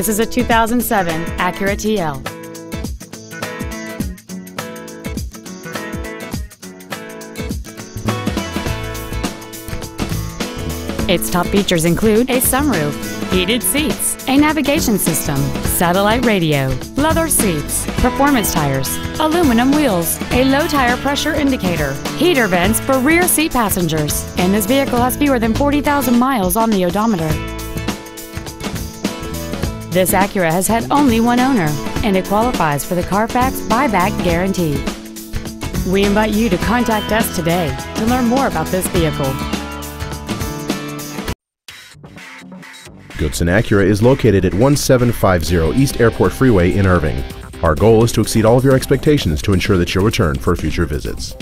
This is a 2007 Acura TL. Its top features include a sunroof, heated seats, a navigation system, satellite radio, leather seats, performance tires, aluminum wheels, a low tire pressure indicator, heater vents for rear seat passengers, and this vehicle has fewer than 40,000 miles on the odometer. This Acura has had only one owner, and it qualifies for the Carfax buyback guarantee. We invite you to contact us today to learn more about this vehicle. Goodson Acura is located at 1750 East Airport Freeway in Irving. Our goal is to exceed all of your expectations to ensure that you'll return for future visits.